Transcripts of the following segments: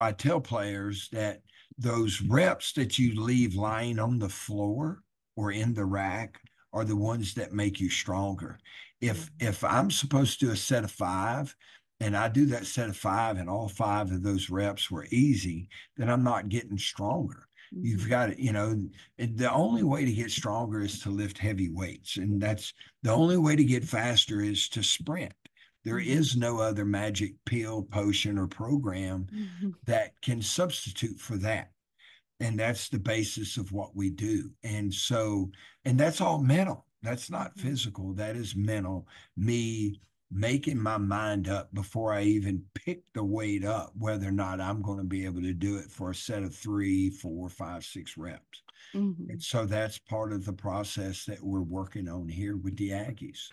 I tell players that those reps that you leave lying on the floor or in the rack are the ones that make you stronger. If mm-hmm. if I'm supposed to do a set of five and I do that set of five and all five of those reps were easy, then I'm not getting stronger. You've mm-hmm. got to, you know, the only way to get stronger is to lift heavy weights. And that's the only way to get faster is to sprint. There mm-hmm. no other magic pill, potion, or program mm-hmm. that can substitute for that. And that's the basis of what we do. And so, and that's all mental. That's not mm-hmm. physical. That is mental. Me making my mind up before I even pick the weight up, whether or not I'm going to be able to do it for a set of three, four, five, six reps. Mm-hmm. And so that's part of the process that we're working on here with the Aggies.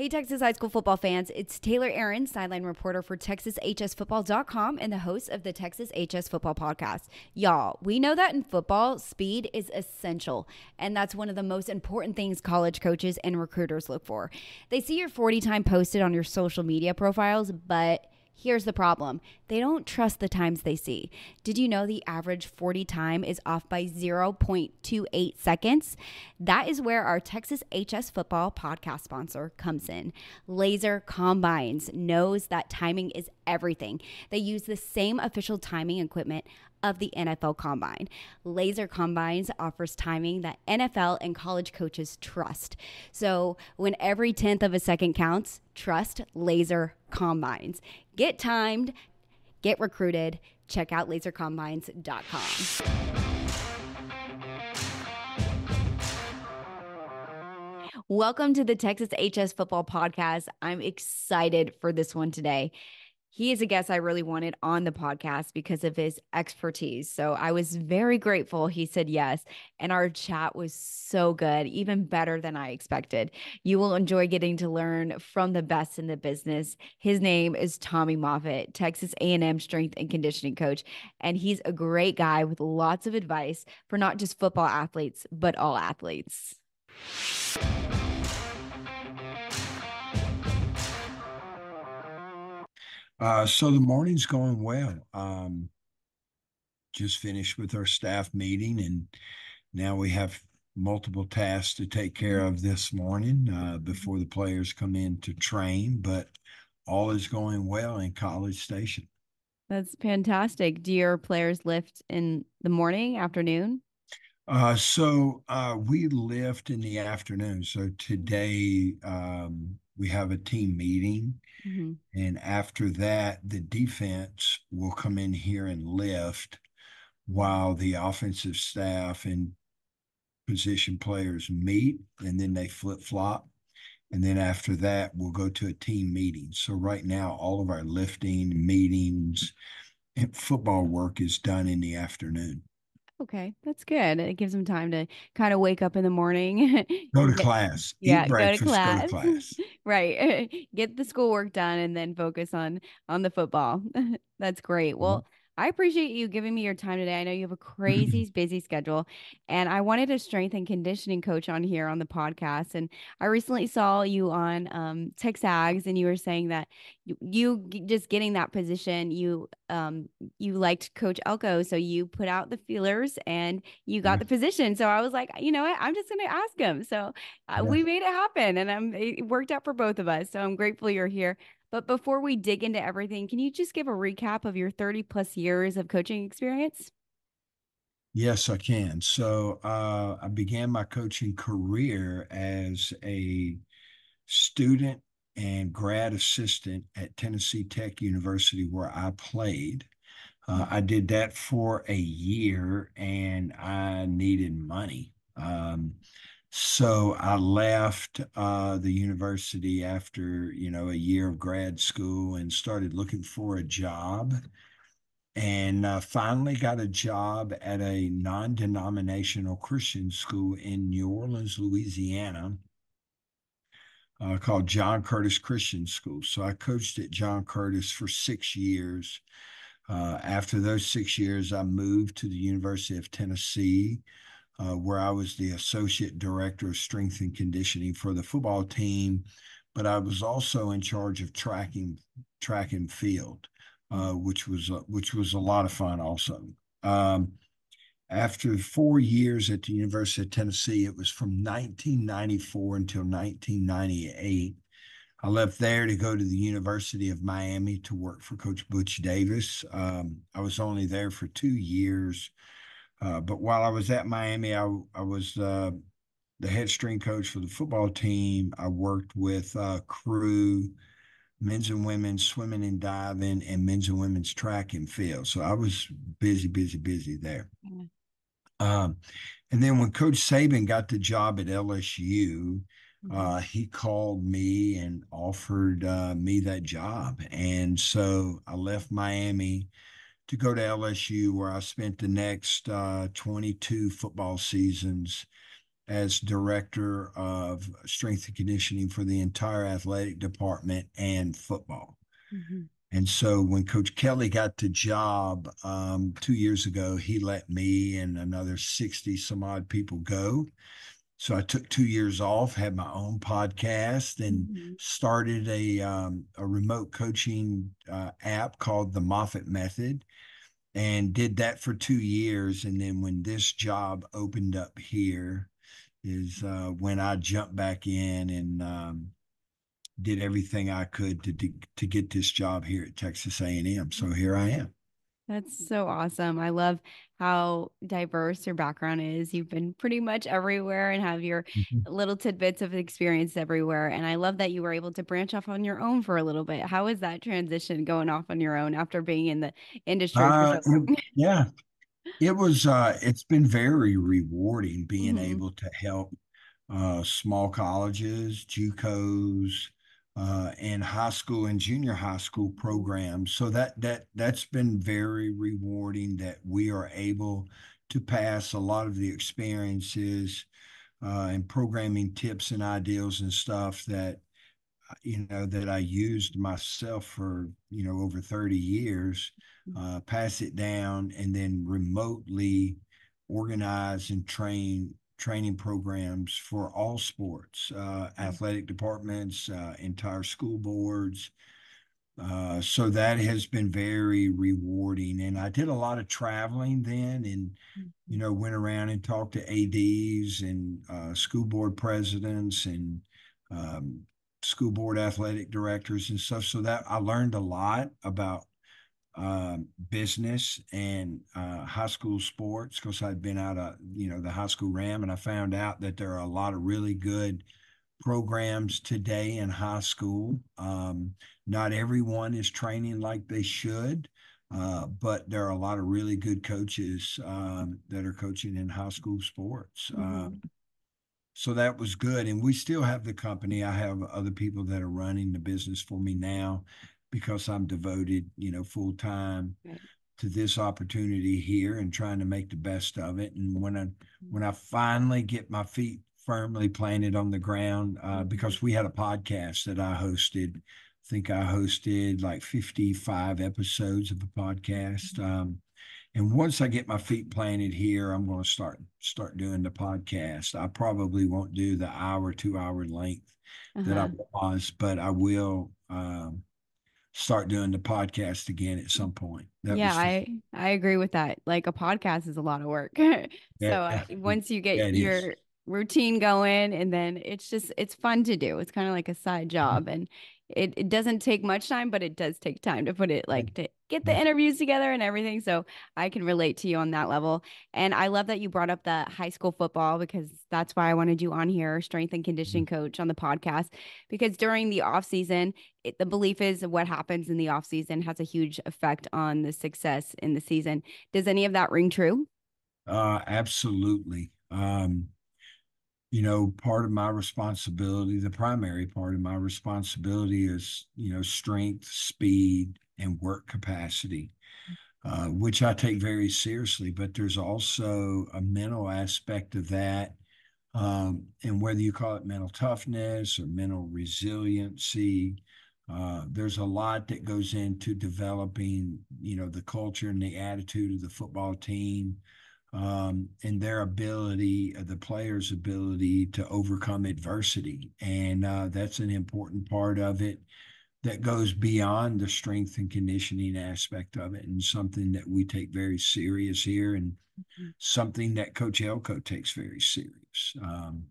Hey, Texas high school football fans. It's Taylor Arenz, sideline reporter for TexasHSFootball.com and the host of the Texas HS Football Podcast. Y'all, we know that in football, speed is essential, and that's one of the most important things college coaches and recruiters look for. They see your 40 time posted on your social media profiles, but Here's the problem they don't trust the times they see. Did you know the average 40 time is off by 0.28 seconds? That is where our Texas HS football podcast sponsor comes in. Laser Combines knows that timing is everything. They use the same official timing equipment of the NFL Combine. Laser Combines offers timing that NFL and college coaches trust. So when every tenth of a second counts, trust Laser Combines. Get timed, get recruited. Check out lasercombines.com. Welcome to the Texas HS Football Podcast. I'm excited for this one today he is a guest I really wanted on the podcast because of his expertise. So I was very grateful he said yes. And our chat was so good, even better than I expected. You will enjoy getting to learn from the best in the business. His name is Tommy Moffitt, Texas A&M strength and conditioning coach. And he's a great guy with lots of advice for not just football athletes, but all athletes. Uh, so the morning's going well. Um, just finished with our staff meeting, and now we have multiple tasks to take care of this morning uh, before the players come in to train. But all is going well in College Station. That's fantastic. Do your players lift in the morning, afternoon? Uh, so uh, we lift in the afternoon. So today um, we have a team meeting. Mm-hmm. And after that, the defense will come in here and lift while the offensive staff and position players meet and then they flip flop. And then after that, we'll go to a team meeting. So right now, all of our lifting, meetings, and football work is done in the afternoon. Okay, that's good. It gives them time to kind of wake up in the morning. Go to class. yeah, go to class. Go to class. Right. Get the schoolwork done and then focus on on the football. that's great. Well, mm-hmm. I appreciate you giving me your time today. I know you have a crazy busy schedule, and I wanted a strength and conditioning coach on here on the podcast. And I recently saw you on um, TexAgs, and you were saying that you, you just getting that position, you um, you liked Coach Elko, so you put out the feelers and you got yeah. the position. So I was like, you know what, I'm just going to ask him. So uh, yeah. we made it happen, and I'm it worked out for both of us. So I'm grateful you're here. But before we dig into everything, can you just give a recap of your 30 plus years of coaching experience? Yes, I can. So uh, I began my coaching career as a student and grad assistant at Tennessee Tech University, where I played. Uh, I did that for a year and I needed money. Um, so I left uh, the university after you know a year of grad school and started looking for a job, and uh, finally got a job at a non-denominational Christian school in New Orleans, Louisiana, uh, called John Curtis Christian School. So I coached at John Curtis for six years. Uh, after those six years, I moved to the University of Tennessee uh, where I was the associate director of strength and conditioning for the football team, but I was also in charge of tracking track and field, uh, which was uh, which was a lot of fun also. Um, after four years at the University of Tennessee, it was from 1994 until 1998. I left there to go to the University of Miami to work for Coach Butch Davis. Um, I was only there for two years, uh, but while I was at Miami, I, I was uh, the head strength coach for the football team. I worked with uh, crew, men's and women's swimming and diving, and men's and women's track and field. So I was busy, busy, busy there. Mm-hmm. Um, and then when Coach Saban got the job at LSU, mm-hmm. uh, he called me and offered uh, me that job. And so I left Miami to go to LSU, where I spent the next uh, 22 football seasons as director of strength and conditioning for the entire athletic department and football. Mm-hmm. And so when Coach Kelly got the job um, two years ago, he let me and another 60 some odd people go. So I took two years off, had my own podcast, and mm-hmm. started a, um, a remote coaching uh, app called the Moffitt Method and did that for two years. And then when this job opened up here, is uh, when I jumped back in and um, did everything I could to, to to get this job here at Texas A&M. So here I am. That's so awesome. I love how diverse your background is. You've been pretty much everywhere and have your mm-hmm. little tidbits of experience everywhere. And I love that you were able to branch off on your own for a little bit. How is that transition going off on your own after being in the industry? Uh, so yeah, it was. Uh, it's been very rewarding being mm-hmm. able to help uh, small colleges, JUCOs, uh, and high school and junior high school programs. So that that that's been very rewarding that we are able to pass a lot of the experiences uh, and programming tips and ideals and stuff that you know that I used myself for you know over 30 years mm-hmm. uh, pass it down and then remotely organize and train training programs for all sports, uh, mm-hmm. athletic departments, uh, entire school boards. Uh, so that has been very rewarding. And I did a lot of traveling then and, you mm-hmm. know, went around and talked to ADs and uh, school board presidents and um, school board athletic directors and stuff. So that I learned a lot about um, business and uh, high school sports because I'd been out of you know the high school ram and I found out that there are a lot of really good programs today in high school. Um, not everyone is training like they should, uh, but there are a lot of really good coaches um, that are coaching in high school sports. Mm-hmm. Um, so that was good, and we still have the company. I have other people that are running the business for me now because I'm devoted, you know, full time right. to this opportunity here and trying to make the best of it. And when I when I finally get my feet firmly planted on the ground, uh, mm-hmm. because we had a podcast that I hosted. I think I hosted like 55 episodes of a podcast. Mm-hmm. Um, and once I get my feet planted here, I'm going to start start doing the podcast. I probably won't do the hour, two hour length uh-huh. that I uh-huh. was, but I will um, start doing the podcast again at some point. That yeah, I I agree with that. Like a podcast is a lot of work. so yeah, once you get your is. routine going and then it's just it's fun to do. It's kind of like a side mm-hmm. job and it, it doesn't take much time, but it does take time to put it like to get the interviews together and everything. So I can relate to you on that level. And I love that you brought up the high school football because that's why I wanted you on here, strength and conditioning mm-hmm. coach on the podcast. Because during the off season, it, the belief is what happens in the off season has a huge effect on the success in the season. Does any of that ring true? Uh, absolutely. Um, you know, part of my responsibility, the primary part of my responsibility is, you know, strength, speed, and work capacity, uh, which I take very seriously. But there's also a mental aspect of that. Um, and whether you call it mental toughness or mental resiliency, uh, there's a lot that goes into developing, you know, the culture and the attitude of the football team um, and their ability, uh, the player's ability to overcome adversity. And uh, that's an important part of it that goes beyond the strength and conditioning aspect of it and something that we take very serious here and mm-hmm. something that Coach Elko takes very serious um,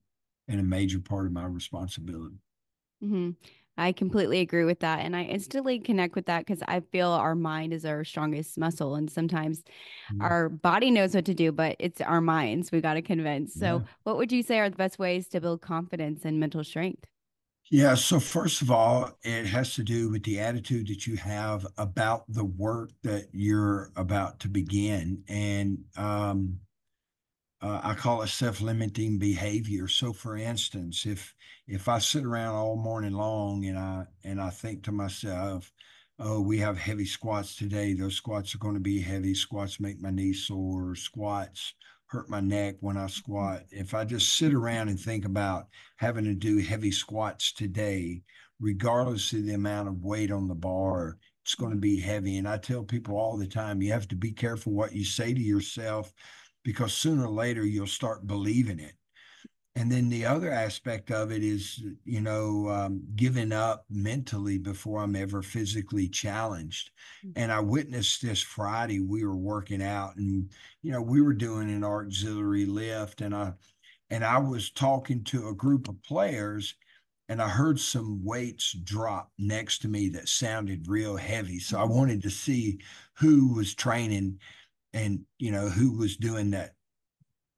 and a major part of my responsibility. Mm-hmm. I completely agree with that. And I instantly connect with that because I feel our mind is our strongest muscle. And sometimes mm-hmm. our body knows what to do, but it's our minds we got to convince. So, yeah. what would you say are the best ways to build confidence and mental strength? Yeah. So, first of all, it has to do with the attitude that you have about the work that you're about to begin. And, um, uh, I call it self-limiting behavior. So, for instance, if if I sit around all morning long and I and I think to myself, "Oh, we have heavy squats today. Those squats are going to be heavy. Squats make my knees sore. Squats hurt my neck when I squat." If I just sit around and think about having to do heavy squats today, regardless of the amount of weight on the bar, it's going to be heavy. And I tell people all the time, you have to be careful what you say to yourself because sooner or later you'll start believing it. And then the other aspect of it is, you know, um, giving up mentally before I'm ever physically challenged. Mm-hmm. And I witnessed this Friday. We were working out, and you know, we were doing an auxiliary lift, and I, and I was talking to a group of players, and I heard some weights drop next to me that sounded real heavy. So I mm-hmm. wanted to see who was training and you know who was doing that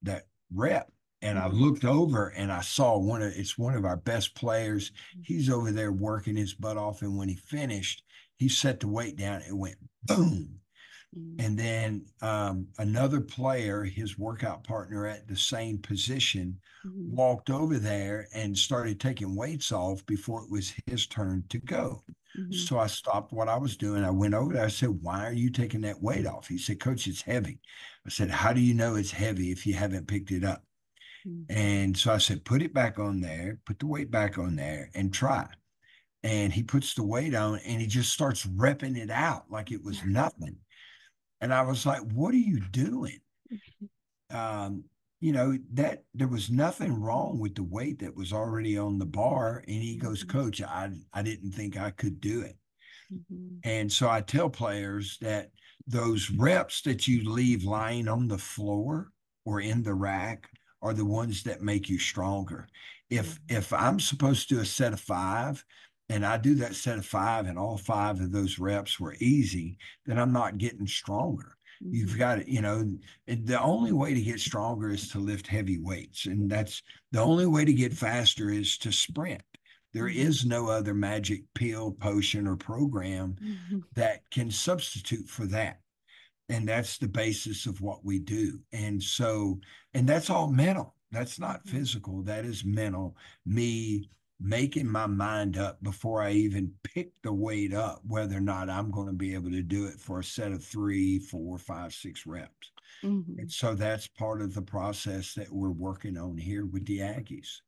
that rep and I mm-hmm. looked over and I saw one of it's one of our best players. Mm-hmm. He's over there working his butt off, and when he finished, he set the weight down. It went boom, mm-hmm. and then um, another player, his workout partner at the same position, walked over there and started taking weights off before it was his turn to go. Mm-hmm. So I stopped what I was doing. I went over there. I said, Why are you taking that weight off? He said, Coach, it's heavy. I said, How do you know it's heavy if you haven't picked it up? Mm-hmm. And so I said, Put it back on there, put the weight back on there and try. And he puts the weight on and he just starts repping it out like it was nothing. And I was like, What are you doing? Um, you know that there was nothing wrong with the weight that was already on the bar and he goes coach i i didn't think i could do it mm-hmm. and so i tell players that those reps that you leave lying on the floor or in the rack are the ones that make you stronger if mm-hmm. if i'm supposed to do a set of five and i do that set of five and all five of those reps were easy then i'm not getting stronger You've mm-hmm. got to, you know, the only way to get stronger is to lift heavy weights. And that's the only way to get faster is to sprint. There mm-hmm. no other magic pill, potion, or program mm-hmm. that can substitute for that. And that's the basis of what we do. And so, and that's all mental. That's not physical. That is mental. Me making my mind up before I even pick the weight up, whether or not I'm going to be able to do it for a set of three, four, five, six reps. Mm-hmm. And so that's part of the process that we're working on here with the Aggies.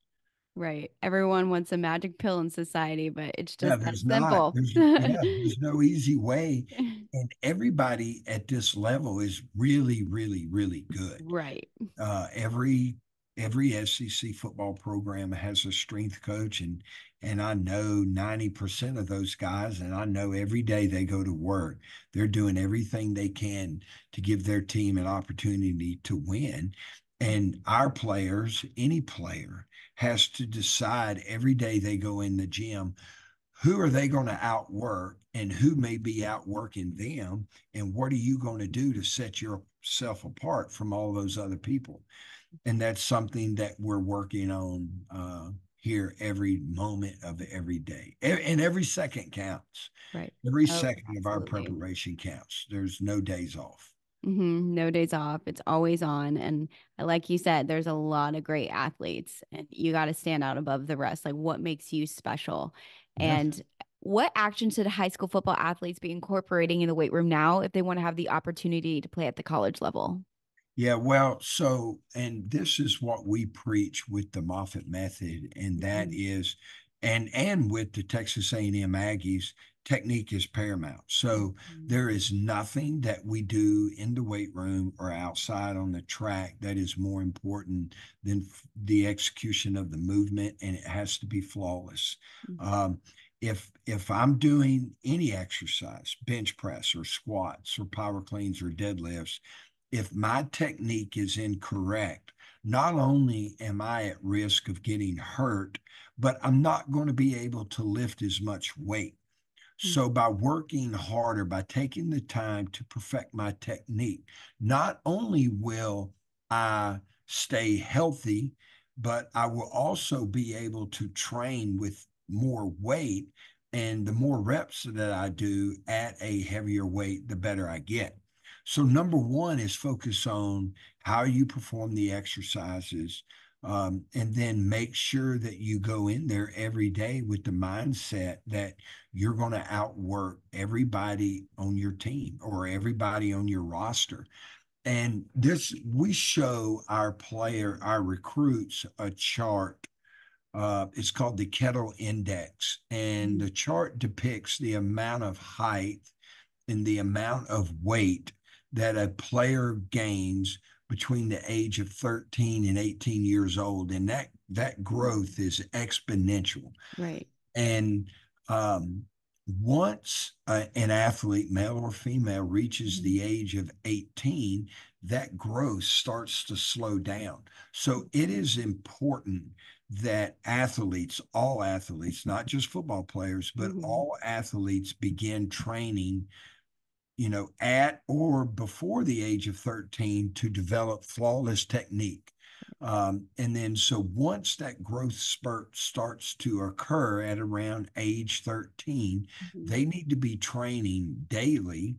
Right. Everyone wants a magic pill in society, but it's just yeah, simple. There's, yeah, there's no easy way. And everybody at this level is really, really, really good. Right. Uh, every every SEC football program has a strength coach and and I know 90% of those guys and I know every day they go to work. They're doing everything they can to give their team an opportunity to win. And our players any player has to decide every day they go in the gym who are they going to outwork and who may be outworking them and what are you going to do to set yourself apart from all those other people and that's something that we're working on uh, here every moment of every day. And every second counts. Right. Every oh, second absolutely. of our preparation counts. There's no days off. Mm-hmm. no days off. It's always on. And like you said there's a lot of great athletes and you got to stand out above the rest. Like what makes you special? And what actions should high school football athletes be incorporating in the weight room now if they want to have the opportunity to play at the college level yeah, well, so, and this is what we preach with the Moffitt method, and that mm-hmm. and and with the Texas A&M Aggies, technique is paramount. So Mm-hmm. there is nothing that we do in the weight room or outside on the track that is more important than the execution of the movement, and it has to be flawless. Mhm. Um, if if I'm doing any exercise, bench press or squats or power cleans or deadlifts, if my technique is incorrect, not only am I at risk of getting hurt, but I'm not going to be able to lift as much weight. So, mm. by working harder, by taking the time to perfect my technique, not only will I stay healthy, but I will also be able to train with more weight. And the more reps that I do at a heavier weight, the better I get. So, number one is focus on how you perform the exercises. Um, and then make sure that you go in there every day with the mindset that you're going to outwork everybody on your team or everybody on your roster. And this, we show our player, our recruits, a chart. Uh, it's called the Kettle Index. And the chart depicts the amount of height and the amount of weight that a player gains between the age of 13 and 18 years old. And that, that growth is exponential Right. and um, once uh, an athlete, male or female, reaches the age of 18, that growth starts to slow down. So it is important that athletes, all athletes, not just football players, but Mhm. all athletes begin training, you know, at or before the age of 13 to develop flawless technique. Um, and then, so once that growth spurt starts to occur at around age 13, Mhm. they need to be training daily,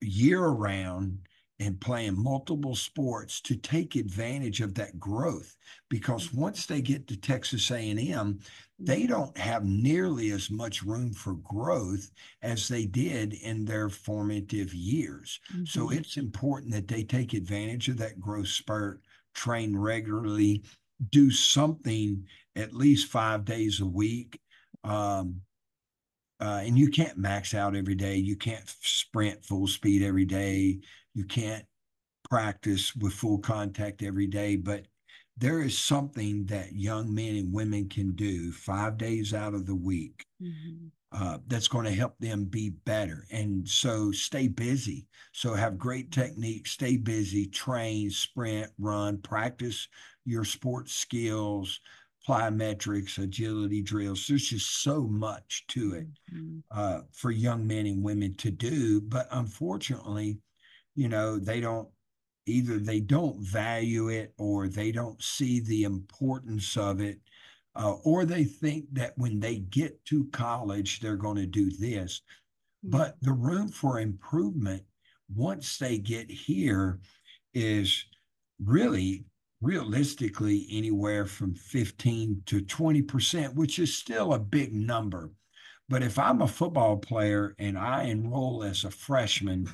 year round, and playing multiple sports to take advantage of that growth. Because once they get to Texas A&M, they don't have nearly as much room for growth as they did in their formative years. So Mhm. it's important that they take advantage of that growth spurt, train regularly, do something at least five days a week. Um, uh, and you can't max out every day. You can't sprint full speed every day. You can't practice with full contact every day. But there is something that young men and women can do five days out of the week Mhm. uh, that's going to help them be better. And so stay busy. So have great technique, stay busy, train, sprint, run, practice your sports skills, plyometrics, agility drills. There's just so much to it Mhm. uh, for young men and women to do. But unfortunately, you know, they don't either they don't value it or they don't see the importance of it uh, or they think that when they get to college they're going to do this. But the room for improvement once they get here is really realistically anywhere from 15 to 20% which is still a big number. But if i'm a football player and i enroll as a freshman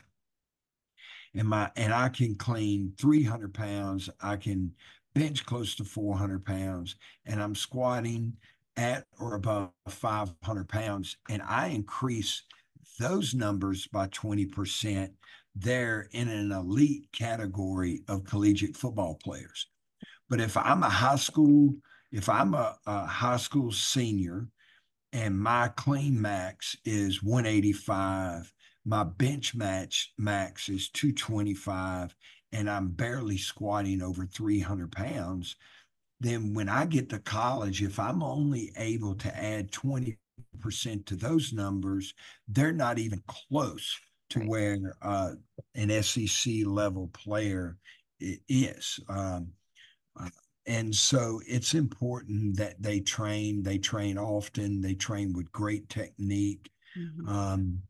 and my and I can clean 300 pounds. I can bench close to 400 pounds, and I'm squatting at or above 500 pounds, and I increase those numbers by 20%. They're in an elite category of collegiate football players. But if I'm a high school, if I'm a, a high school senior and my clean max is 185 my bench match max is 225 and i'm barely squatting over 300 pounds then when i get to college if i'm only able to add 20% to those numbers they're not even close to Right. where uh, an sec level player is um, uh, and so it's important that they train they train often they train with great technique Mhm. um,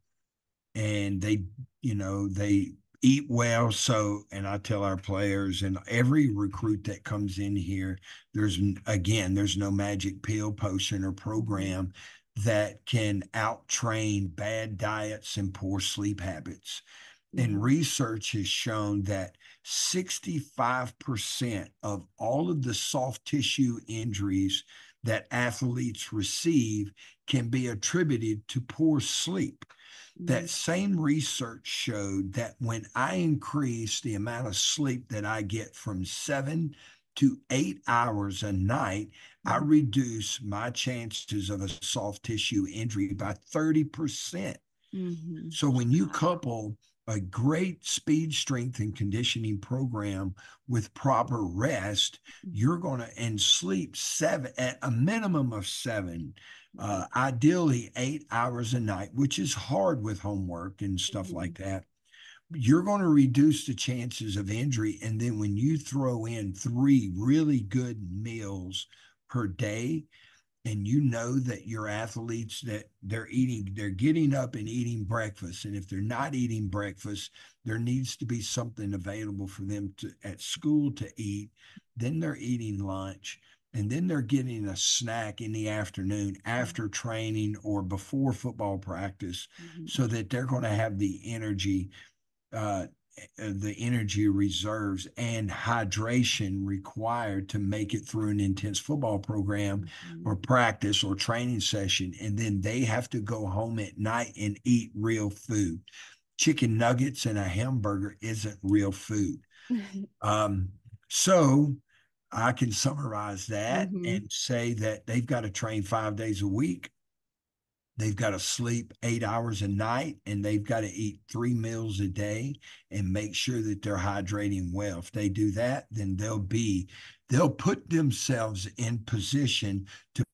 and they you know they eat well so and i tell our players and every recruit that comes in here there's again there's no magic pill potion or program that can out train bad diets and poor sleep habits and Mhm. research has shown that 65% of all of the soft tissue injuries that athletes receive can be attributed to poor sleep. That Mhm. same research showed that when I increase the amount of sleep that I get from seven to eight hours a night, I Mhm. reduce my chances of a soft tissue injury by 30%. Mhm. So when you couple a great speed, strength, and conditioning program with proper rest, you're going to and sleep seven at a minimum of seven, uh, ideally eight hours a night, which is hard with homework and stuff like that. You're going to reduce the chances of injury. And then when you throw in three really good meals per day, and you know that your athletes that they're eating they're getting up and eating breakfast and if they're not eating breakfast there needs to be something available for them to at school to eat then they're eating lunch and then they're getting a snack in the afternoon after training or before football practice Mhm. so that they're going to have the energy uh, the energy reserves and hydration required to make it through an intense football program Mhm. or practice or training session. And then they have to go home at night and eat real food. Chicken nuggets and a hamburger isn't real food. Um, so I can summarize that Mhm. and say that they've got to train five days a week they've got to sleep eight hours a night and they've got to eat three meals a day and make sure that they're hydrating well. If they do that then they'll be they'll put themselves in position to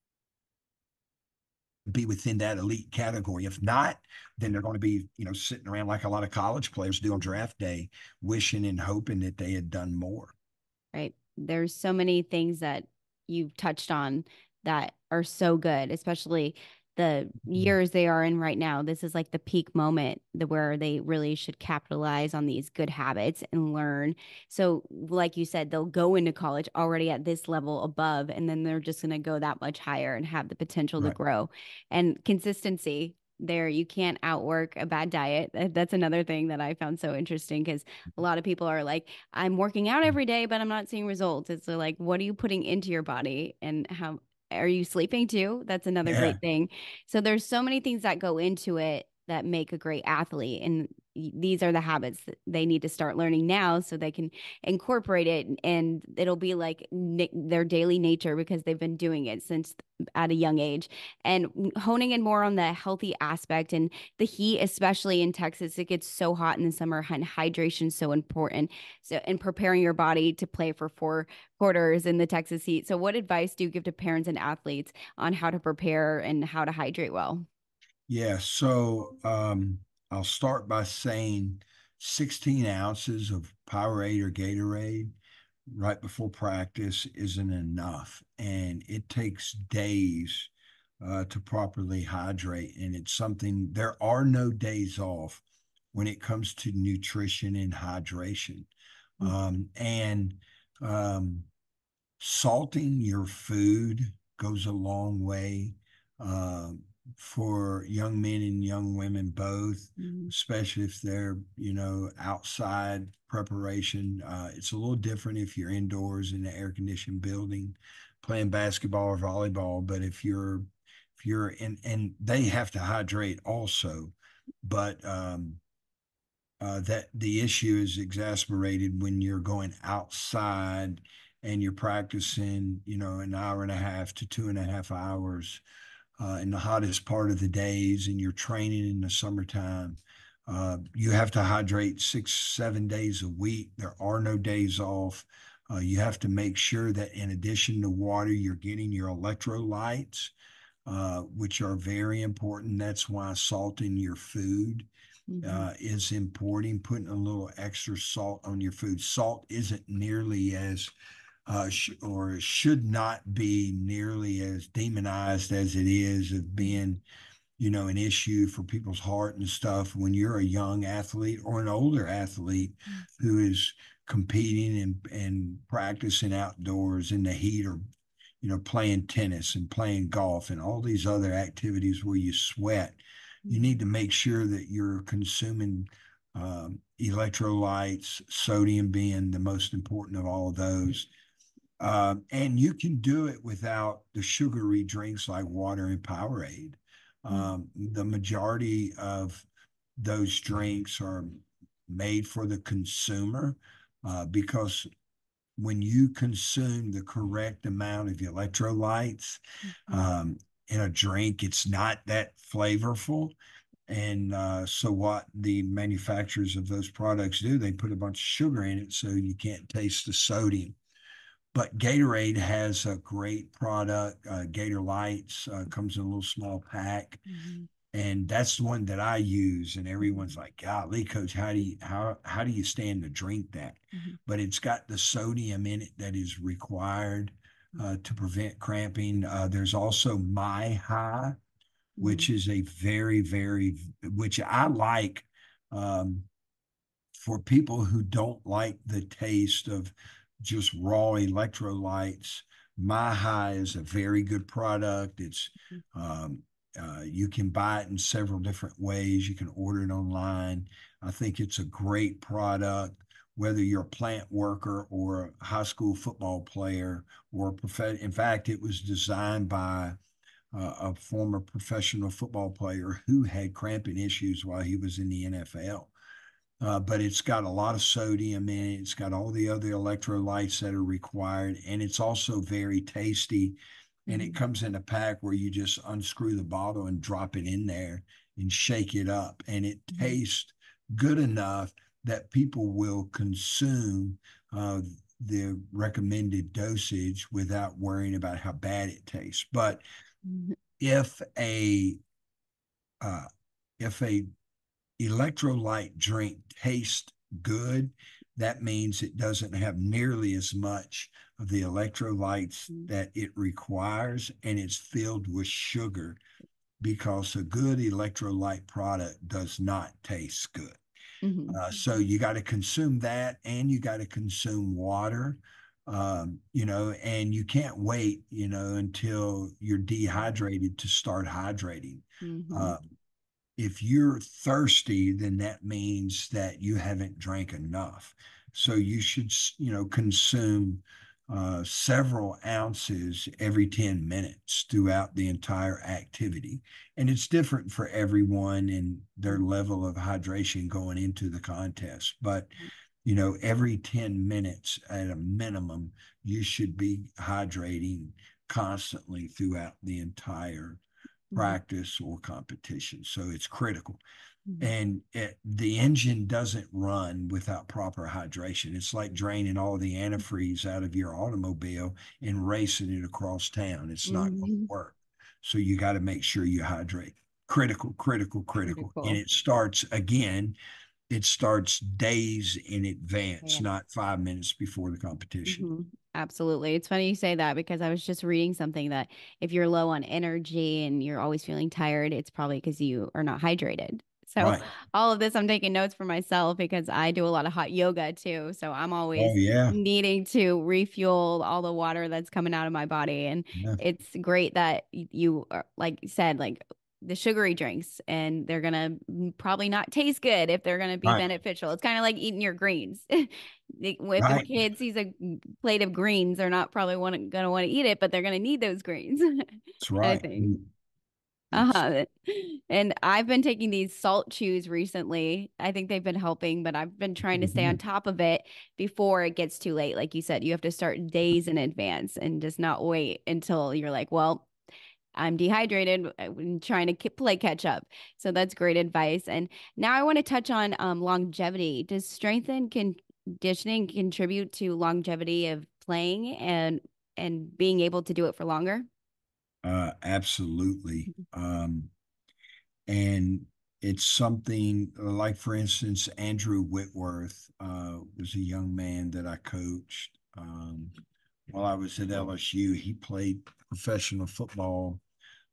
be within that elite category. If not then they're going to be you know sitting around like a lot of college players do on draft day wishing and hoping that they had done more. Right? There's so many things that you've touched on that are so good, especially the mm-hmm. years they are in right now. This is like the peak moment the, where they really should capitalize on these good habits and learn. So, like you said, they'll go into college already at this level above, and then they're just going to go that much higher and have the potential to grow. And consistency there, you can't outwork a bad diet. That's another thing that I found so interesting because a mm-hmm. lot of people are like, I'm working out mm-hmm. every day, but I'm not seeing results. It's like, what are you putting into your body and how are you sleeping too? That's another Yeah. great thing. So there's so many things that go into it that make a great athlete. And these are the habits that they need to start learning now so they can incorporate it and it'll be like their daily nature because they've been doing it since at a young age. And honing in more on the healthy aspect and the heat especially in Texas it gets so hot in the summer and hydration is so important. So and preparing your body to play for four quarters in the Texas heat. So what advice do you give to parents and athletes on how to prepare and how to hydrate well? Yeah, so um, I'll start by saying 16 ounces of Powerade or Gatorade right before practice isn't enough, and it takes days uh, to properly hydrate. And it's something, there are no days off when it comes to nutrition and hydration. Mhm. Um, and um, salting your food goes a long way. Um, for young men and young women both, Mhm. especially if they're, you know, outside preparation. Uh, it's a little different if you're indoors in an air conditioned building playing basketball or volleyball. But if you're, if you're in, and they have to hydrate also, but, um, uh, that the issue is exasperated when you're going outside and you're practicing, you know, an hour and a half to two and a half hours uh, in the hottest part of the days and you're training in the summertime. Uh, you have to hydrate six, seven days a week. There are no days off. Uh, you have to make sure that in addition to water, you're getting your electrolytes, uh, which are very important. That's why salt in your food Mhm. uh, is important. Putting a little extra salt on your food. Salt isn't nearly as uh, sh- or should not be nearly as demonized as it is of being, you know, an issue for people's heart and stuff. When you're a young athlete or an older athlete who is competing and and practicing outdoors in the heat or you know playing tennis and playing golf and all these other activities where you sweat you need to make sure that you're consuming um, electrolytes, sodium being the most important of all of those. Um, and you can do it without the sugary drinks like water and Powerade. Um, the majority of those drinks are made for the consumer uh, because when you consume the correct amount of electrolytes Mhm. um, in a drink, it's not that flavorful. And uh, so, what the manufacturers of those products do, they put a bunch of sugar in it so you can't taste the sodium. But Gatorade has a great product. Uh, Gatorlytes uh, comes in a little small pack, Mhm. and that's the one that I use. And everyone's like, "Golly, coach, how do you how how do you stand to drink that?" Mhm. But it's got the sodium in it that is required uh, to prevent cramping. Uh, there's also My High, which is a very very which I like um, for people who don't like the taste of just raw electrolytes. My High is a very good product. It's um, uh, you can buy it in several different ways. You can order it online. I think it's a great product, whether you're a plant worker or a high school football player or a prof. In fact, it was designed by uh, a former professional football player who had cramping issues while he was in the NFL. Uh, but it's got a lot of sodium in it. It's got all the other electrolytes that are required, and it's also very tasty. And it Mhm. comes in a pack where you just unscrew the bottle and drop it in there and shake it up, and it Mhm. tastes good enough that people will consume uh, the recommended dosage without worrying about how bad it tastes. But Mhm. if a uh, if a electrolyte drink tastes good, that means it doesn't have nearly as much of the electrolytes Mm. that it requires, and it's filled with sugar because a good electrolyte product does not taste good. Mhm. Uh, so you got to consume that and you got to consume water, um, you know, and you can't wait, you know, until you're dehydrated to start hydrating. Mhm. Uh, if you're thirsty, then that means that you haven't drank enough. So you should, you know, consume uh, several ounces every 10 minutes throughout the entire activity. And it's different for everyone and their level of hydration going into the contest. But, you know, every 10 minutes at a minimum, you should be hydrating constantly throughout the entire. Mm-hmm. practice or competition. So it's critical. Mhm. And it, the engine doesn't run without proper hydration. It's like draining all the antifreeze out of your automobile and racing it across town. It's not going to mm-hmm. work. So you got to make sure you hydrate. Critical, critical, critical. Critical. And it starts again, it starts days in advance, Yeah. not five minutes before the competition. Mhm. Absolutely. It's funny you say that because I was just reading something that if you're low on energy and you're always feeling tired, it's probably because you are not hydrated. So Right. all of this, I'm taking notes for myself because I do a lot of hot yoga too. So I'm always Oh, yeah. needing to refuel all the water that's coming out of my body. And Yeah. it's great that you are, like said, like the sugary drinks and they're gonna mm, probably not taste good if they're gonna be Right. beneficial. It's kind of like eating your greens. If a Right. kid sees a plate of greens, they're not probably gonna want to eat it, but they're gonna need those greens. That's right. think. Mm. Uh-huh. And I've been taking these salt chews recently. I think they've been helping, but I've been trying to stay on top of it before it gets too late. Like you said, you have to start days in advance and just not wait until you're like, well, I'm dehydrated and trying to play catch up. So that's great advice. And now I want to touch on um, longevity. Does strength and conditioning contribute to longevity of playing and and being able to do it for longer? Uh, absolutely. Um, and it's something uh, like, for instance, Andrew Whitworth uh, was a young man that I coached um, while I was at LSU. He played professional football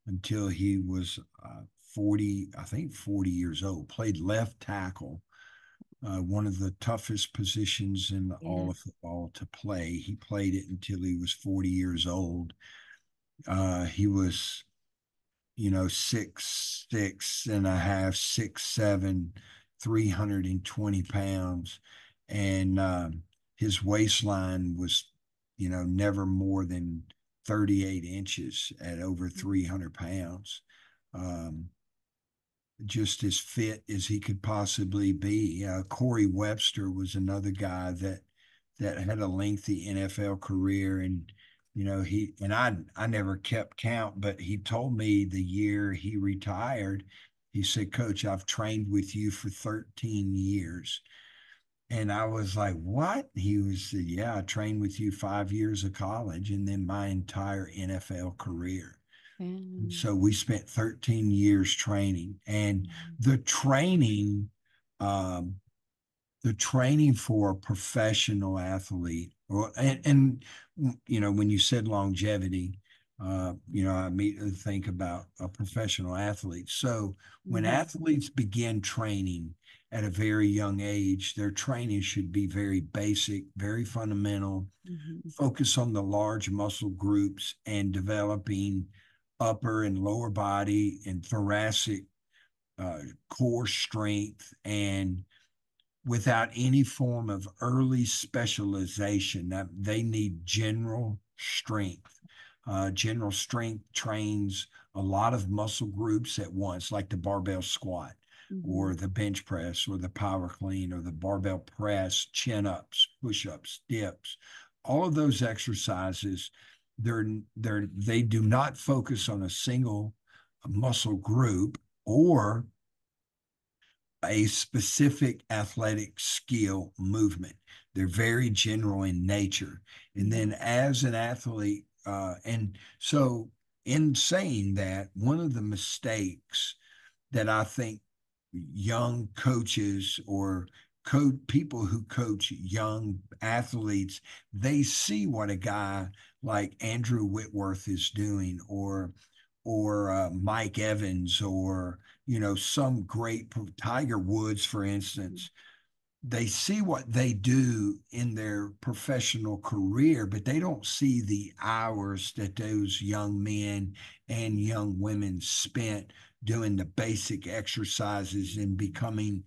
until he was uh, 40, I think 40 years old, played left tackle. Uh, one of the toughest positions in all of football to play. He played it until he was 40 years old. Uh, he was, you know, six, six and a half, six, seven, 320 pounds. And um, his waistline was, you know, never more than 38 inches at over 300 pounds. Um, just as fit as he could possibly be. Uh, Corey Webster was another guy that that had a lengthy NFL career, and you know he and I I never kept count, but he told me the year he retired, he said, "Coach, I've trained with you for 13 years." And I was like, what? He was, yeah, I trained with you five years of college and then my entire NFL career. Mm. So we spent 13 years training, and the training, um, the training for a professional athlete, or and, and you know, when you said longevity, uh, you know, I immediately think about a professional athlete. So when mm-hmm. athletes begin training at a very young age, their training should be very basic, very fundamental, mm-hmm. focus on the large muscle groups and developing upper and lower body and thoracic uh, core strength and without any form of early specialization that they need general strength uh, general strength trains a lot of muscle groups at once like the barbell squat. Or the bench press or the power clean or the barbell press chin ups push ups dips all of those exercises they're they're they do not focus on a single muscle group or a specific athletic skill movement. They're very general in nature. And then as an athlete, uh, and so in saying that, one of the mistakes that I think young coaches or co- people who coach young athletes, they see what a guy like Andrew Whitworth is doing, or or uh, Mike Evans, or you know some great Tiger Woods, for instance. They see what they do in their professional career, but they don't see the hours that those young men and young women spent doing the basic exercises and becoming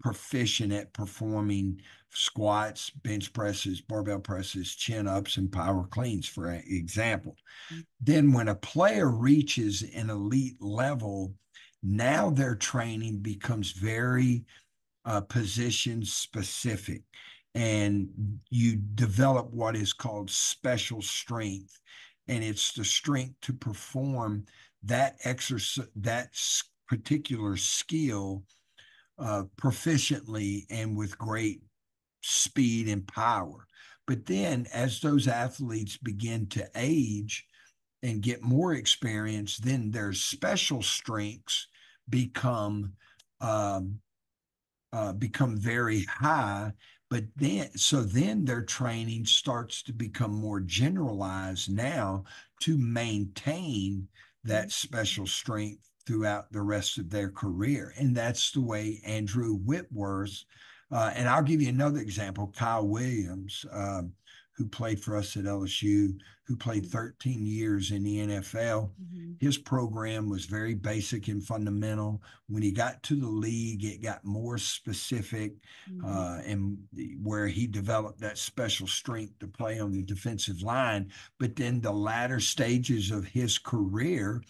proficient at performing squats, bench presses, barbell presses, chin ups, and power cleans, for example. Mm-hmm. Then, when a player reaches an elite level, now their training becomes very uh, position specific. And you develop what is called special strength. And it's the strength to perform that exercise, that particular skill uh, proficiently and with great speed and power. But then, as those athletes begin to age and get more experience, then their special strengths become um, uh, become very high. But then, so then their training starts to become more generalized now to maintain that special strength throughout the rest of their career. And that's the way Andrew Whitworth, uh, and I'll give you another example Kyle Williams, um, who played for us at LSU, who played mm-hmm. 13 years in the NFL. Mm-hmm. His program was very basic and fundamental. When he got to the league, it got more specific, mm-hmm. uh, and where he developed that special strength to play on the defensive line. But then the latter stages of his career,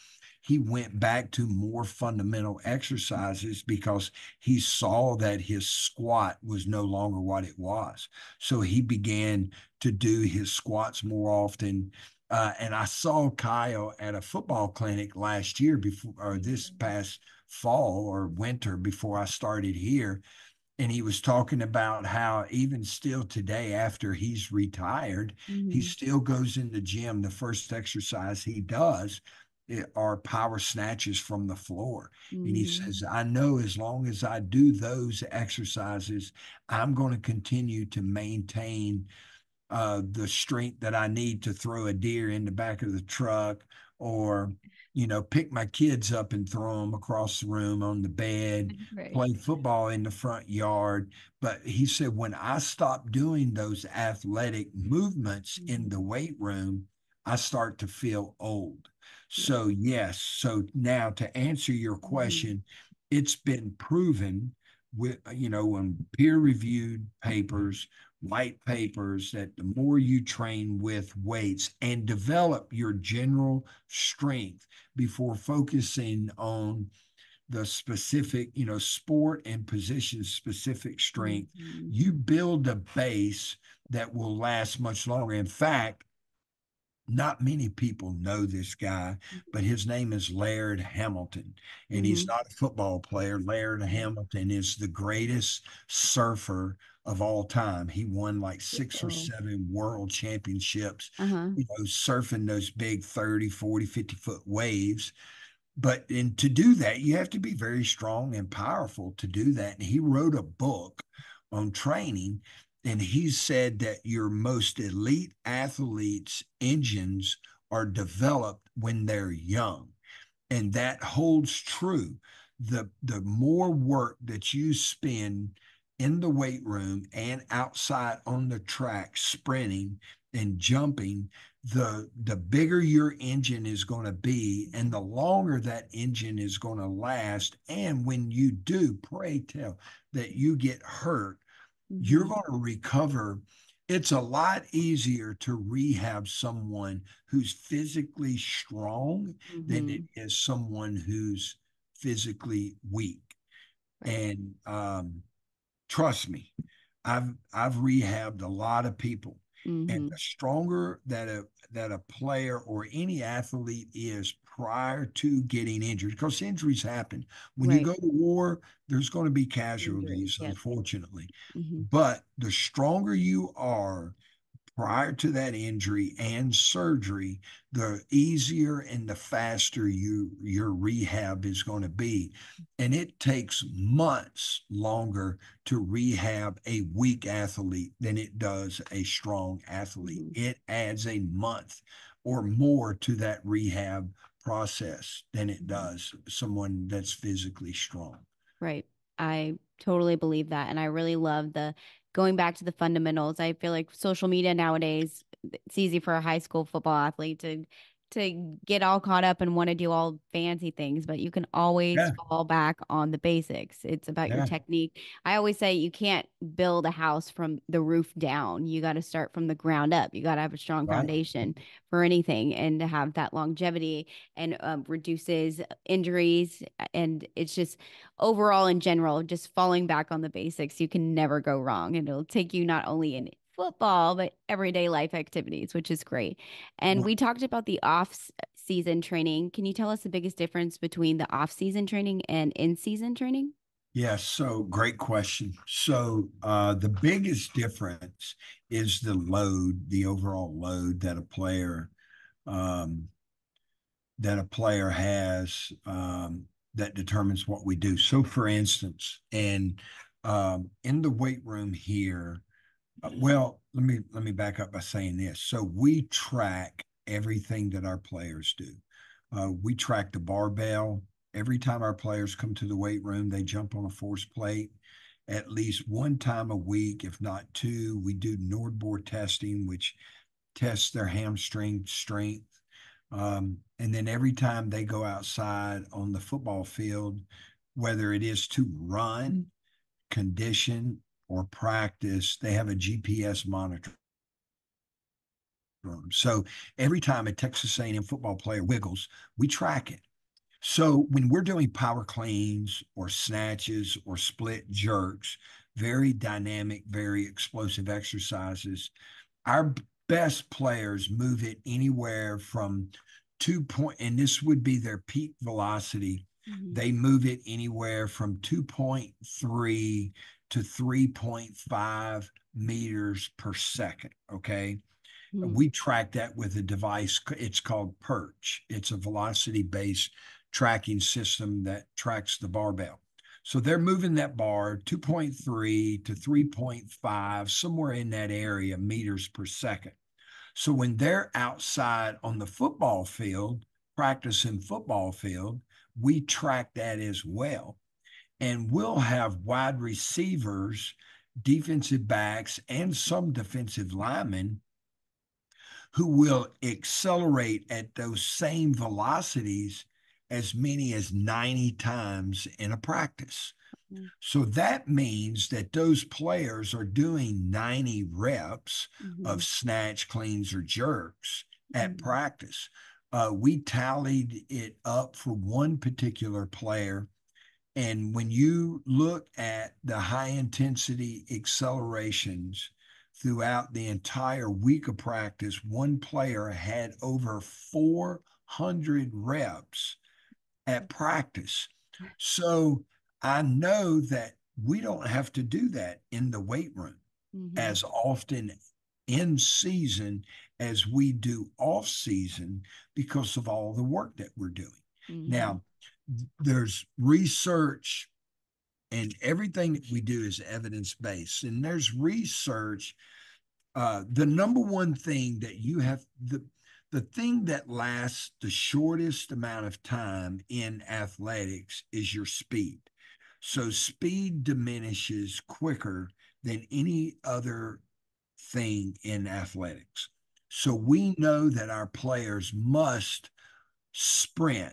he went back to more fundamental exercises because he saw that his squat was no longer what it was. So he began to do his squats more often. Uh, and I saw Kyle at a football clinic last year before, or this past fall or winter before I started here. And he was talking about how even still today, after he's retired, mm-hmm. he still goes in the gym. The first exercise he does are power snatches from the floor. Mm-hmm. And he mm-hmm. says, I know as long as I do those exercises, I'm going to continue to maintain uh, the strength that I need to throw a deer in the back of the truck or, you know, pick my kids up and throw them across the room on the bed, right. play football in the front yard. But he said, when I stop doing those athletic movements mm-hmm. in the weight room, I start to feel old. So, yes. So now to answer your mm-hmm. question, it's been proven with, you know, in peer reviewed papers white papers that the more you train with weights and develop your general strength before focusing on the specific, you know, sport and position specific strength, mm-hmm. you build a base that will last much longer. In fact, not many people know this guy, but his name is Laird Hamilton, and mm-hmm. he's not a football player. Laird Hamilton is the greatest surfer of all time. He won like six or seven world championships, uh-huh. you know, surfing those big 30, 40, 50 foot waves. But and to do that, you have to be very strong and powerful to do that. And he wrote a book on training and he said that your most elite athletes' engines are developed when they're young. And that holds true. The, the more work that you spend in the weight room and outside on the track, sprinting and jumping, the the bigger your engine is going to be and the longer that engine is going to last and when you do pray tell that you get hurt mm-hmm. you're going to recover. It's a lot easier to rehab someone who's physically strong mm-hmm. than it mm-hmm. someone who's physically weak. Right. And um, trust me, I've I've rehabbed a lot of people. Mm-hmm. And the stronger that a that a player or any athlete is prior to getting injured because injuries happen. When right. you go to war, there's going to be casualties, unfortunately. Mm-hmm. But the stronger you are, prior to that injury and surgery, the easier and the faster you your rehab is going to be. And it takes months longer to rehab a weak athlete than it does a strong athlete. Mm-hmm. It adds a month or more to that rehab process than it does someone that's physically strong. Right. I totally believe that. And I really love the going back to the fundamentals. I feel like social media nowadays, it's easy for a high school football athlete to to get all caught up and want to do all fancy things, but you can always yeah. fall back on the basics. It's about yeah. your technique. I always say you can't build a house from the roof down. You got to start from the ground up. You got to have a strong right. foundation for anything and to have that longevity and um, reduces injuries. And it's just overall in general, just falling back on the basics. You can never go wrong. And it'll take you not only in football, but everyday life activities, which is great. And we talked about the off season training. Can you tell us the biggest difference between the off season training and in season training? Yes, so great question. So uh, the biggest difference is the load, the overall load that a player um, that a player has um, that determines what we do. So, for instance, and um, in the weight room here, well, let me let me back up by saying this. So we track everything that our players do. Uh, we track the barbell. Every time our players come to the weight room, they jump on a force plate at least one time a week, if not two. We do NordBord testing, which tests their hamstring strength. Um, and then every time they go outside on the football field, whether it is to run, condition, or practice, they have a GPS monitor. So every time a Texas A&M football player wiggles, we track it. So when we're doing power cleans or snatches or split jerks, very dynamic, very explosive exercises, our best players move it anywhere from two point, and this would be their peak velocity. Mm-hmm. They move it anywhere from 2.3 to 3.5 meters per second. Okay. Mm-hmm. We track that with a device. It's called Perch. It's a velocity based tracking system that tracks the barbell. So they're moving that bar 2.3 to 3.5, somewhere in that area, meters per second. So when they're outside on the football field, practicing football field, we track that as well and we'll have wide receivers, defensive backs, and some defensive linemen who will accelerate at those same velocities as many as 90 times in a practice. Mm. So that means that those players are doing 90 reps Mhm. of snatch, cleans, or jerks at Mhm. practice. Uh, we tallied it up for one particular player. And when you look at the high intensity accelerations throughout the entire week of practice, one player had over 400 reps at practice. So I know that we don't have to do that in the weight room Mhm. as often in season as we do off season because of all the work that we're doing. Mhm. Now, there's research and everything that we do is evidence based, and there's research. Uh, the number one thing that you have the the thing that lasts the shortest amount of time in athletics is your speed. So speed diminishes quicker than any other thing in athletics. So we know that our players must sprint.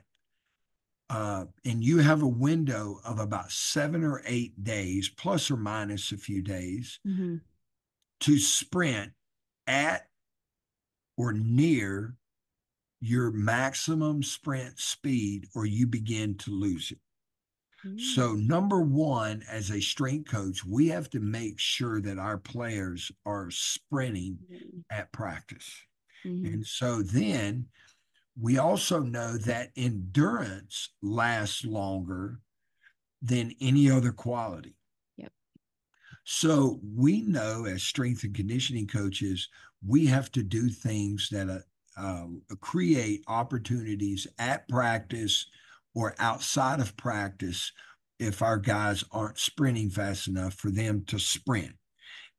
Uh, and you have a window of about seven or eight days, plus or minus a few days, Mhm. to sprint at or near your maximum sprint speed, or you begin to lose it. So, Mm. number one, as a strength coach, we have to make sure that our players are sprinting Mhm. at practice. And so then we also know that endurance lasts longer than any other quality. Yep. So we know as strength and conditioning coaches, we have to do things that uh, uh, create opportunities at practice or outside of practice if our guys aren't sprinting fast enough for them to sprint.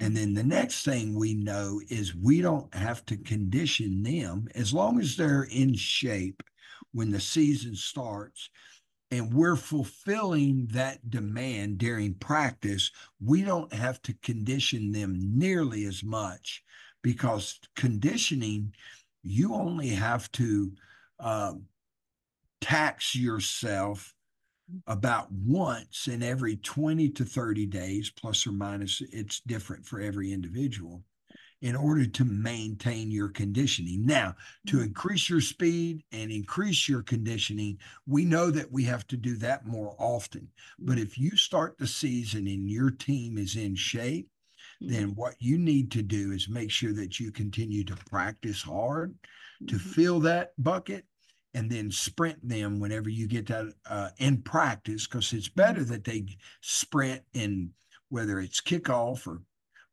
And then the next thing we know is we don't have to condition them as long as they're in shape when the season starts and we're fulfilling that demand during practice. We don't have to condition them nearly as much because conditioning, you only have to uh, tax yourself about once in every 20 to 30 days, plus or minus, it's different for every individual, in order to maintain your conditioning. Now, to Mhm. increase your speed and increase your conditioning, we know that we have to do that more often. But mm-hmm. if you start the season and your team is in shape, then mm-hmm. what you need to do is make sure that you continue to practice hard to mm-hmm. fill that bucket and then sprint them whenever you get that uh, in practice because it's better that they sprint in whether it's kickoff or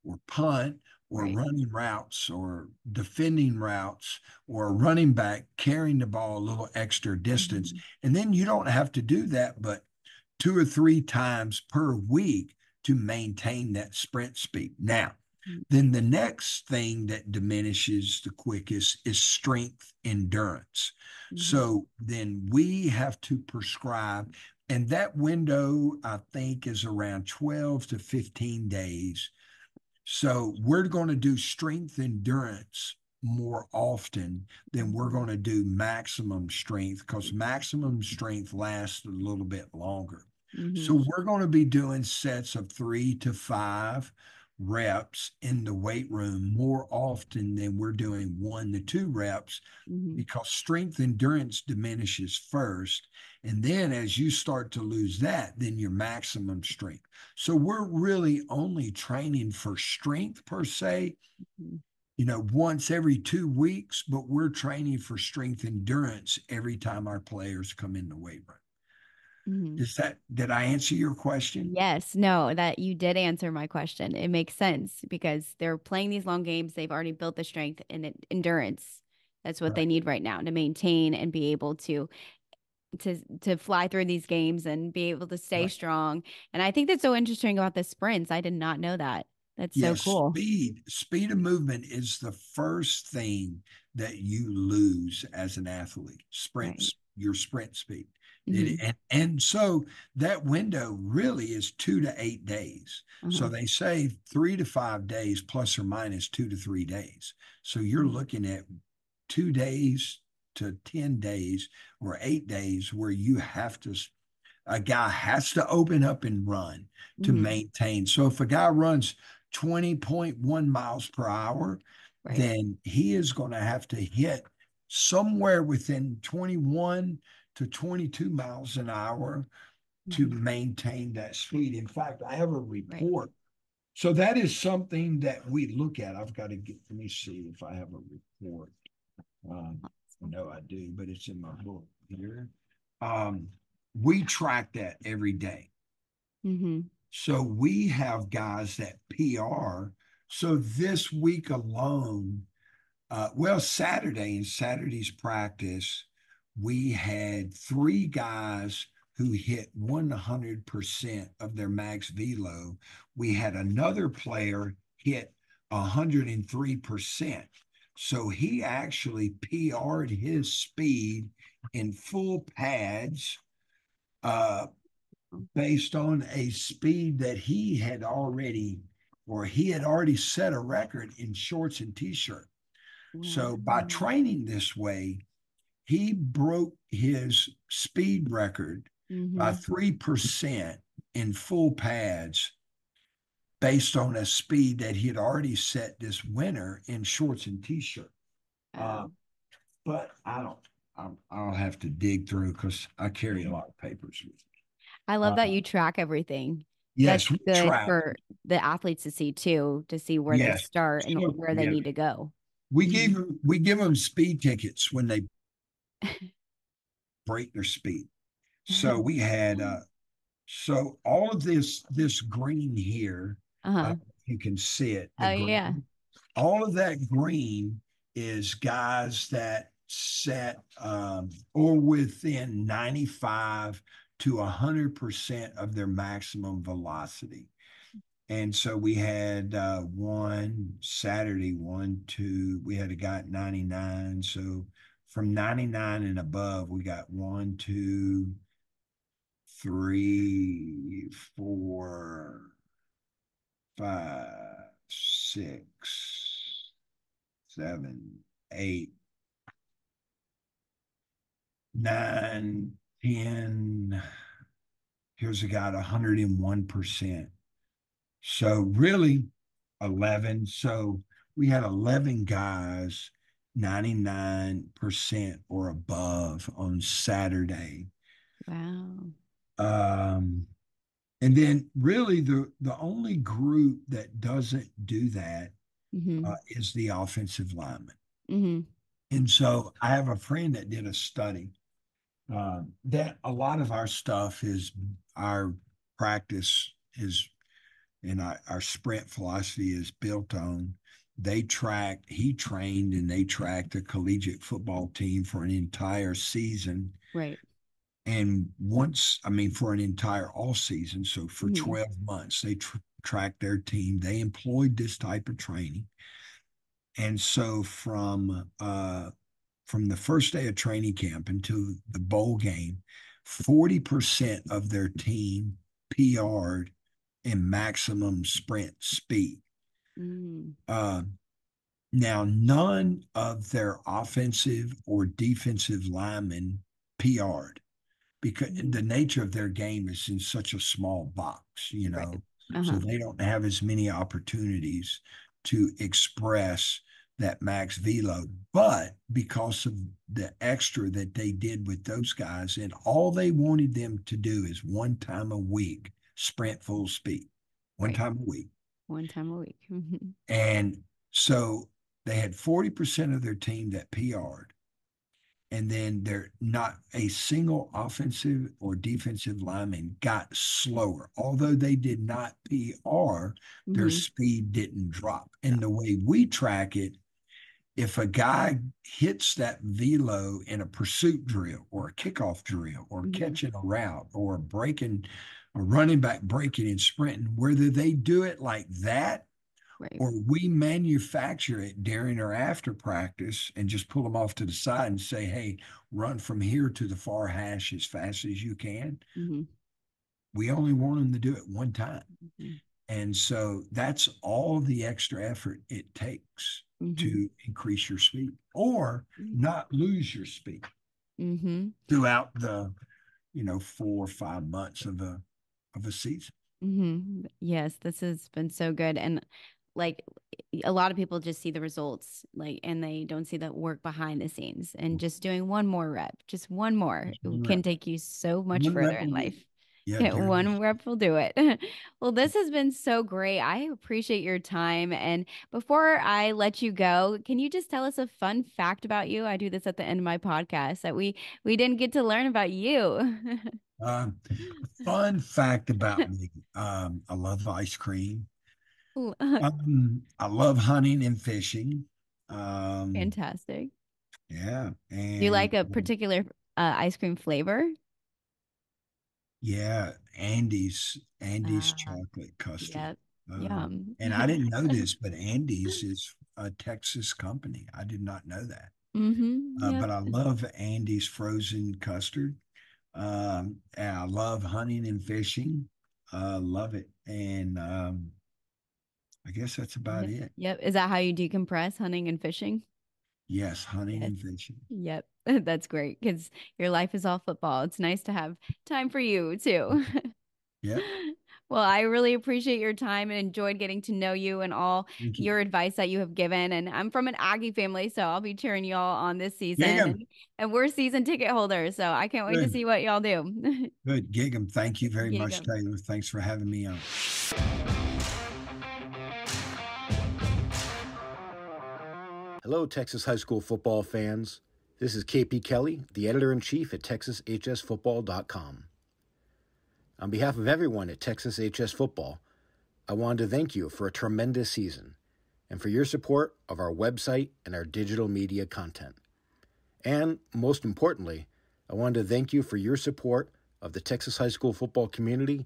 or punt or Right. running routes or defending routes or running back carrying the ball a little extra distance Mhm. and then you don't have to do that but two or three times per week to maintain that sprint speed now. Then the next thing that diminishes the quickest is strength endurance. Mhm. So then we have to prescribe, and that window I think is around 12 to 15 days. So we're going to do strength endurance more often than we're going to do maximum strength because maximum strength lasts a little bit longer. Mhm. So we're going to be doing sets of three to five reps in the weight room more often than we're doing one to two reps Mhm. because strength endurance diminishes first. And then as you start to lose that, then your maximum strength. So we're really only training for strength per se, Mhm. you know, once every two weeks, but we're training for strength endurance every time our players come in the weight room. Mhm. Is that, did I answer your question? Yes, no, that you did answer my question. It makes sense because they're playing these long games. They've already built the strength and endurance. That's what they need right now to maintain and be able to to to fly through these games and be able to stay Right. strong. And I think that's so interesting about the sprints. I did not know that. That's yeah, so cool. speed, speed of movement is the first thing that you lose as an athlete. Sprints, your sprint speed. Mhm. and, and so that window really is two to eight days. So Uh-huh. they say three to five days plus or minus two to three days. So you're Mhm. looking at two days to 10 days or eight days where you have to a guy has to open up and run to Mhm. maintain. So if a guy runs 20.1 miles per hour, Right. then he is going to have to hit somewhere within 21 to 22 miles an hour to Mhm. maintain that speed. In fact, I have a report. So that is something that we look at. I've got to get, let me see if I have a report. Um, I know I do, but it's in my book here. Um, we track that every day. Mhm. So we have guys that PR. So this week alone, uh, well, Saturday in Saturday's practice, we had three guys who hit 100% of their max velo. We had another player hit 103%. So he actually PR'd his speed in full pads uh, based on a speed that he had already, or he had already set a record in shorts and t-shirt. So by training this way, he broke his speed record by Mhm. 3% in full pads based on a speed that he had already set this winter in shorts and t-shirt. Wow. Uh, but I don't, I'm, I'll have to dig through because I carry a lot of papers with me. I love that uh, you track everything. Yes, That's good track. for the athletes to see too, to see where they start and So, where they yeah. need to go. We give them, we give them speed tickets when they break their speed. So we had uh so all of this this green here, Uh-huh. if you can see it. Oh, yeah. All of that green is guys that set um or within 95 to 100% of their maximum velocity. And so we had uh, one Saturday, one, two, we had a guy at 99. So from 99 and above, we got one, two, three, four, five, six, seven, eight, nine, ten. Here's a guy at 101%. So really 11. So we had 11 guys 99% or above on Saturday. Wow. Um, and then really the the only group that doesn't do that hmm uh, is the offensive lineman. hmm And so I have a friend that did a study uh, that a lot of our stuff is our practice is and our, our sprint philosophy is built on. They tracked, he trained and they tracked a collegiate football team for an entire season. Right. And once, I mean, for an entire all season, so for Mhm. 12 months, they tr- tracked their team. They employed this type of training. And so from uh, from the first day of training camp until the bowl game, 40% of their team PR'd in maximum sprint speed. Mm. Uh, now, none of their offensive or defensive linemen PR'd because Mhm. the nature of their game is in such a small box, you Right. know, Uh-huh. so they don't have as many opportunities to express that max velo. But because of the extra that they did with those guys, and all they wanted them to do is one time a week sprint full speed, one Right. time a week. One time a week. And so they had 40% of their team that PR'd. And then they're not a single offensive or defensive lineman got slower. Although they did not PR, their Mhm. speed didn't drop. And the way we track it, if a guy hits that velo in a pursuit drill or a kickoff drill or Mhm. catching a route or breaking a running back breaking and sprinting, whether they do it like that Right. or we manufacture it during or after practice and just pull them off to the side and say, hey, run from here to the far hash as fast as you can. Mhm. We only want them to do it one time. Mhm. And so that's all the extra effort it takes Mhm. to increase your speed or Mhm. not lose your speed Mhm. throughout the you know, four or five months of a of a season. Mm-hmm. Yes, this has been so good. And like a lot of people just see the results, like, and they don't see the work behind the scenes. And just doing one more rep, just one more, One can rep. take you so much One further in life. Yeah, Yeah, one rep will do it. Well, this has been so great. I appreciate your time. And before I let you go, can you just tell us a fun fact about you? I do this at the end of my podcast that we we didn't get to learn about you. Um, fun fact about me: um, I love ice cream. Um, I love hunting and fishing. Um, Fantastic. yeah, and Do you like a particular uh, ice cream flavor? Yeah, Andy's Andy's Ah, chocolate custard. Yep. Um, Yum. and I didn't know this, but Andy's is a Texas company. I did not know that. Mm-hmm. Uh, Yep. but I love Andy's frozen custard. Um, I love hunting and fishing. Uh, love it. And um, I guess that's about Yep. it. Yep. Is that how you decompress, hunting and fishing? Yes, hunting and fishing. Yep. That's great because your life is all football. It's nice to have time for you too. Yep. Well, I really appreciate your time and enjoyed getting to know you and all you. your advice that you have given. And I'm from an Aggie family, so I'll be cheering y'all on this season. Gig 'em. And, and we're season ticket holders, so I can't wait to see what y'all do. Good. Gig'em. Thank you very Gig much, 'em. Taylor. Thanks for having me on. Hello, Texas high school football fans. This is KP Kelly, the editor in chief at TexasHSFootball.com. On behalf of everyone at Texas HS Football, I wanted to thank you for a tremendous season and for your support of our website and our digital media content. And most importantly, I wanted to thank you for your support of the Texas high school football community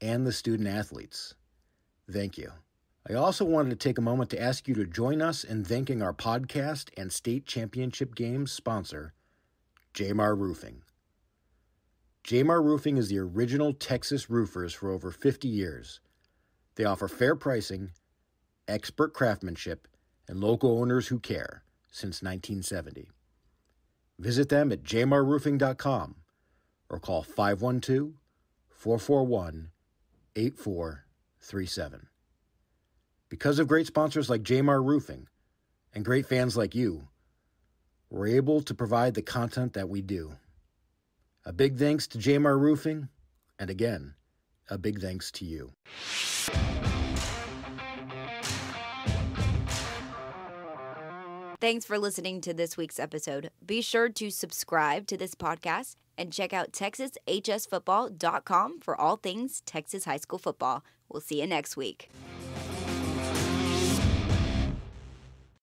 and the student athletes. Thank you. I also wanted to take a moment to ask you to join us in thanking our podcast and state championship games sponsor, Jamar Roofing. Jamar Roofing is the original Texas roofers for over 50 years. They offer fair pricing, expert craftsmanship, and local owners who care since 1970. Visit them at jmarroofing.com or call 512 441 8437. Because of great sponsors like Jamar Roofing and great fans like you, we're able to provide the content that we do. A big thanks to Jamar Roofing, and again, a big thanks to you. Thanks for listening to this week's episode. Be sure to subscribe to this podcast and check out TexasHSFootball.com for all things Texas high school football. We'll see you next week.